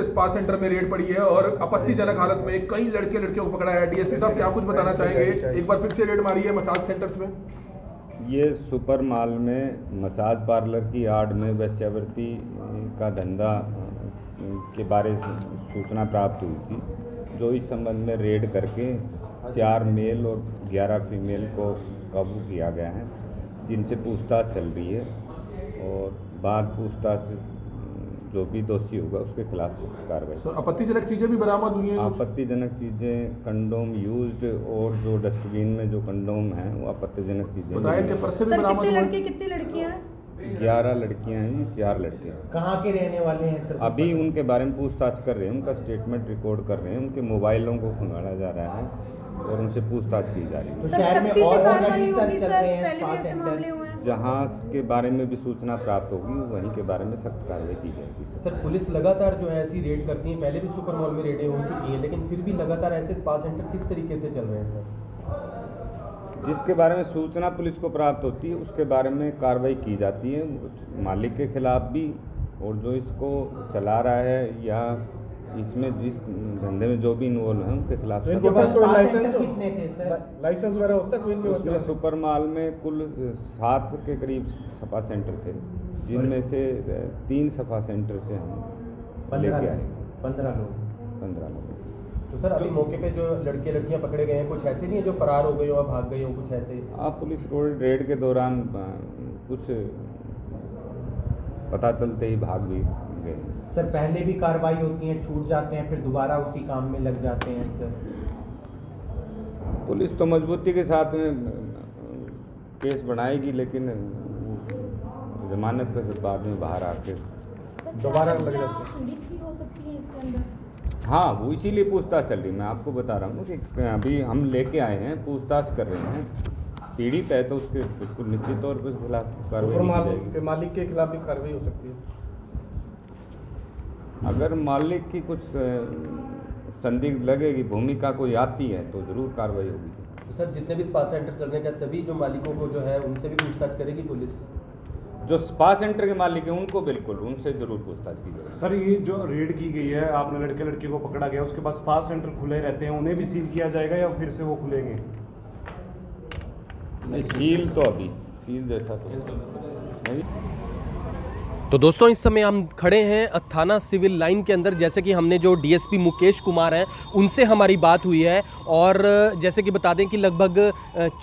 Spa centre में red पड़ी है और आपत्तिजनक हालत में कई लड़के लड़कियों को पकड़ा है। डीएसपी साहब क्या कुछ बताना चाहेंगे? एक बार फिर से रेड मारी है मसाज सेंटर्स में। ये सुपर माल में मसाज पार्लर की आड़ में वैश्यावृत्ति का धंधा के बारे में सूचना प्राप्त हुई थी जो इस संबंध में रेड करके चार मेल और ग्यारह फीमेल को काबू किया गया है जिनसे पूछताछ चल रही है और बाद पूछताछ जो भी दोषी होगा उसके खिलाफ सख्त कार्रवाई। सर आपत्तिजनक चीज़ें भी बरामद हुई हैं आपत्तिजनक चीज़ें कंडोम यूज्ड और जो डस्टबिन में जो कंडोम हैं वो आपत्तिजनक चीज़ें बताया कि पर्स भी बरामद कितने लड़के कितनी लड़कियाँ हैं? ग्यारह लड़कियाँ हैं जी चार लड़के हैं। कहाँ के रहने वाले हैं सर? अभी उनके बारे में पूछताछ कर रहे हैं उनका स्टेटमेंट रिकॉर्ड कर रहे हैं उनके मोबाइलों को खंगाला जा रहा है। और उनसे पूछताछ की जा रही है। तो शहर में और जहाँ के बारे में भी सूचना प्राप्त होगी वहीं के बारे में सख्त कार्रवाई की जाएगी सर। सर पुलिस लगातार जो है ऐसी रेड करती है पहले भी सुपर मॉल में रेडें हो चुकी हैं लेकिन फिर भी लगातार ऐसे स्पा सेंटर किस तरीके से चल रहे हैं सर? जिसके बारे में सूचना पुलिस को प्राप्त होती है उसके बारे में कार्रवाई की जाती है मालिक के खिलाफ भी और जो इसको चला रहा है या इसमें जिस धंधे में जो भी इन्वॉल्व है उनके खिलाफ इनके पास लाइसेंस कितने थे सर लाइसेंस वगैरह होता है कोई इनके उसमें पास सुपर माल में कुल सात के करीब सफ़ा सेंटर थे जिनमें से तीन सफ़ा सेंटर से हम लेके आए। पंद्रह लोग। पंद्रह लोग। तो सर अभी मौके पे जो लड़के लड़कियाँ पकड़े गए हैं कुछ ऐसे नहीं है जो फरार हो गए हो भाग गए हो कुछ ऐसे? आप पुलिस रोड रेड के दौरान कुछ पता चलते ही भाग भी गए सर पहले भी कार्रवाई होती है छूट जाते हैं फिर दोबारा उसी काम में लग जाते हैं सर। पुलिस तो मजबूती के साथ में केस बढ़ाएगी लेकिन जमानत पे फिर बाद में बाहर आके। दोबारा लग जाते हैं। हो सकती है हाँ वो इसीलिए पूछताछ चल रही मैं आपको बता रहा हूँ कि अभी हम लेके आए हैं पूछताछ कर रहे हैं। पीड़ित है तो उसके बिल्कुल निश्चित तौर पर खिलाफ कार्रवाई मालिक के खिलाफ भी कार्रवाई हो सकती है। अगर मालिक की कुछ संदिग्ध लगेगी भूमिका कोई आती है तो ज़रूर कार्रवाई होगी। तो सर जितने भी स्पा सेंटर चल रहे हैं सभी जो मालिकों को जो है उनसे भी पूछताछ करेगी पुलिस? जो स्पा सेंटर के मालिक हैं उनको बिल्कुल उनसे ज़रूर पूछताछ की जाएगी। सर ये जो रेड की गई है आपने लड़के लड़की को पकड़ा गया उसके बाद स्पा सेंटर खुले रहते हैं उन्हें भी सील किया जाएगा या फिर से वो खुलेंगे? नहीं सील तो अभी सील जैसा तो नहीं। तो दोस्तों, इस समय हम खड़े हैं थाना सिविल लाइन के अंदर। जैसे कि हमने जो डीएसपी मुकेश कुमार हैं, उनसे हमारी बात हुई है। और जैसे कि बता दें कि लगभग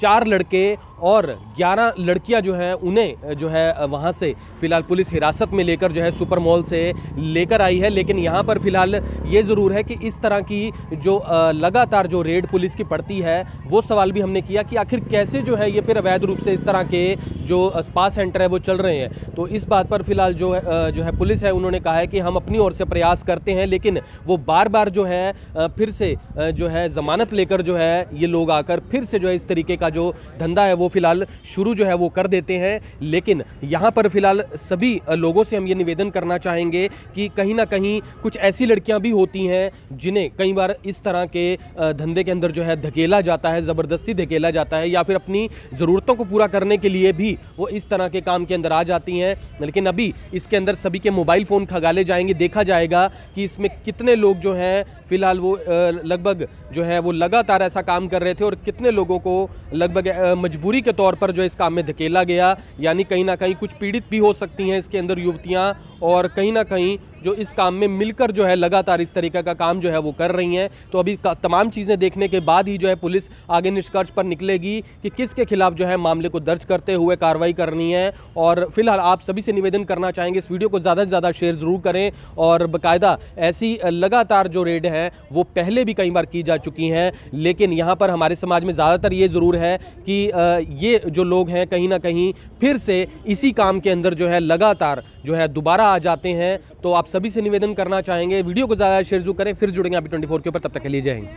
चार लड़के और 11 लड़कियाँ जो हैं, उन्हें जो है वहाँ से फ़िलहाल पुलिस हिरासत में लेकर जो है, सुपर मॉल से लेकर आई है। लेकिन यहाँ पर फ़िलहाल ये ज़रूर है कि इस तरह की जो लगातार जो रेड पुलिस की पड़ती है, वो सवाल भी हमने किया कि आखिर कैसे जो है ये फिर अवैध रूप से इस तरह के जो स्पा सेंटर है, वो चल रहे हैं। तो इस बात पर फ़िलहाल जो है जो है पुलिस है, उन्होंने कहा है कि हम अपनी ओर से प्रयास करते हैं, लेकिन वो बार बार जो है फिर से जो है, ज़मानत लेकर जो है, ये लोग आकर फिर से जो है, इस तरीके का जो धंधा है, वो फ़िलहाल शुरू जो है वो कर देते हैं। लेकिन यहाँ पर फ़िलहाल सभी लोगों से हम ये निवेदन करना चाहेंगे कि कहीं ना कहीं कुछ ऐसी लड़कियाँ भी होती हैं जिन्हें कई बार इस तरह के धंधे के अंदर जो है धकेला जाता है, ज़बरदस्ती धकेला जाता है या फिर अपनी ज़रूरतों को पूरा करने के लिए भी वो इस तरह के काम के अंदर आ जाती हैं। लेकिन अभी इसके अंदर सभी के मोबाइल फ़ोन खगाले जाएँगे। देखा जाएगा कि इसमें कितने लोग जो हैं, फ़िलहाल वो लगभग जो है वो लगातार ऐसा काम कर रहे थे और कितने लोगों को लगभग मजबूरी के तौर पर जो इस काम में धकेला गया। यानी कहीं ना कहीं कुछ पीड़ित भी हो सकती हैं इसके अंदर युवतियाँ। और कहीं ना कहीं जो इस काम में मिलकर जो है लगातार इस तरीके का काम जो है वो कर रही हैं। तो अभी तमाम चीज़ें देखने के बाद ही जो है पुलिस आगे निष्कर्ष पर निकलेगी कि किसके खिलाफ जो है मामले को दर्ज करते हुए कार्रवाई करनी है। और फ़िलहाल आप सभी से निवेदन करना चाहेंगे, इस वीडियो को ज़्यादा से ज़्यादा शेयर ज़रूर करें। और बाकायदा ऐसी लगातार जो रेड हैं, वो पहले भी कई बार की जा चुकी हैं। लेकिन यहाँ पर हमारे समाज में ज़्यादातर ये ज़रूर है कि ये जो लोग हैं, कहीं ना कहीं फिर से इसी काम के अंदर जो है लगातार जो है दोबारा आ जाते हैं तो आप सभी से निवेदन करना चाहेंगे, वीडियो को ज़्यादा शेयर करें, फिर जुड़ेंगे अभी ट्वेंटी के ऊपर, तब तक के लिए जाएँगे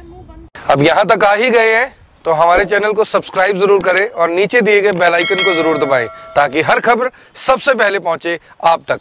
अब यहाँ तक आ ही गए हैं तो हमारे चैनल को सब्सक्राइब ज़रूर करें और नीचे दिए गए बेल आइकन को ज़रूर दबाएँ, ताकि हर खबर सबसे पहले पहुँचे आप तक।